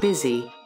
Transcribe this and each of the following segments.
busy.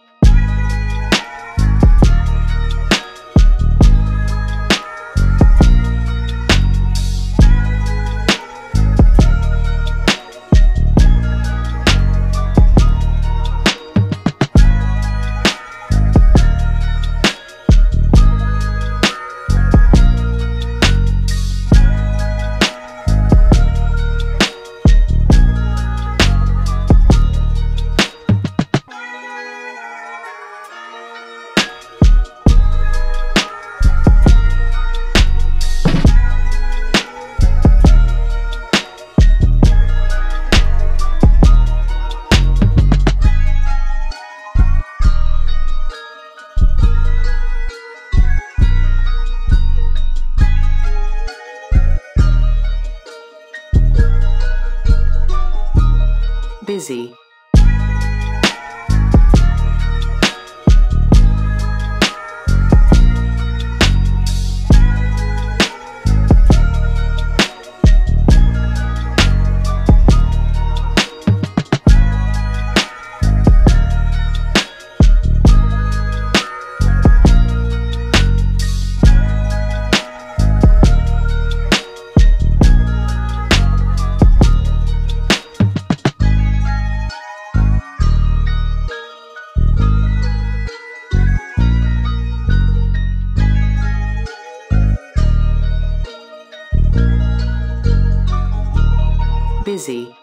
Busy, busy,